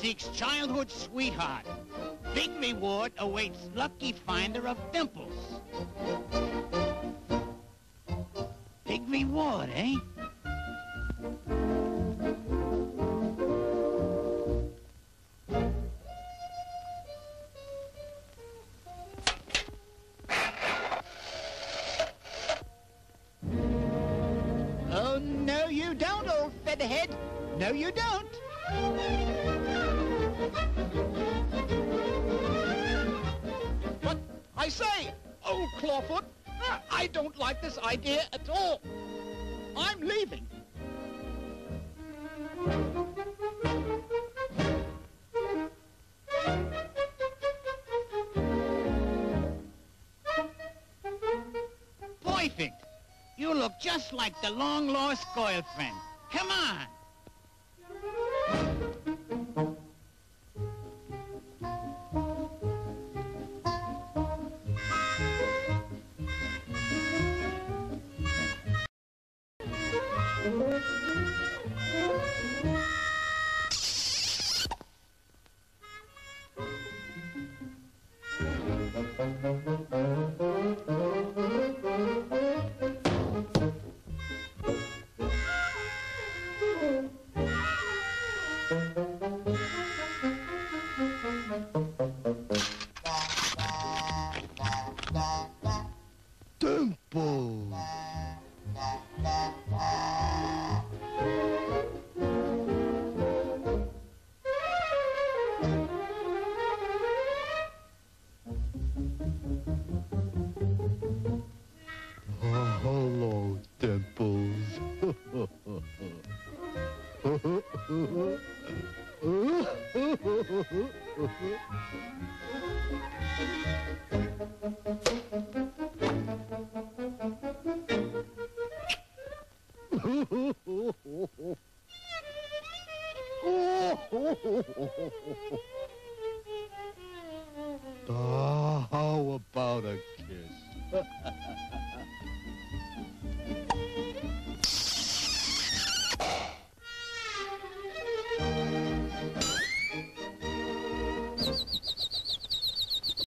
seeks childhood sweetheart. Big reward awaits lucky finder of dimples. Big reward, eh? Oh, no you don't, old featherhead. No you don't. But I say, old Clawfoot, ah, I don't like this idea at all. I'm leaving. Perfect. You look just like the long-lost girlfriend. Come on. Dimple. Ah, how about a kiss?